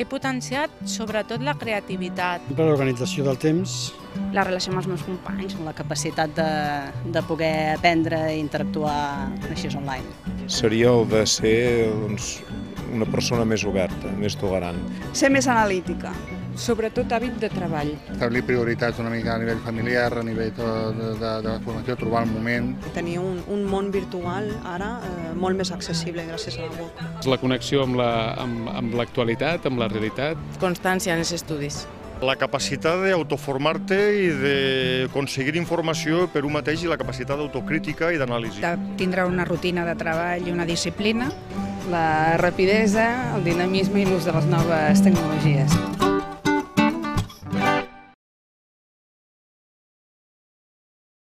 he potenciat sobretot la creativitat. L'organització del temps, la relació amb els meus companys, la capacitat de, de poder aprendre i interactuar així online. Seria el de ser doncs, una persona més oberta, més tolerant. Ser més analítica. Sobretot hàbit de treball. Establir prioritats una mica a nivell familiar, a nivell de, de, de, de la formació, trobar el moment. Tenir un, un món virtual ara eh, molt més accessible gràcies a la web. La connexió amb l'actualitat, amb, amb la realitat. Constància en els estudis. La capacitat d'autoformar-te i d'aconseguir informació per un mateix i la capacitat d'autocrítica i d'anàlisi. De tindre una rutina de treball i una disciplina, la rapidesa, el dinamisme i l'ús de les noves tecnologies.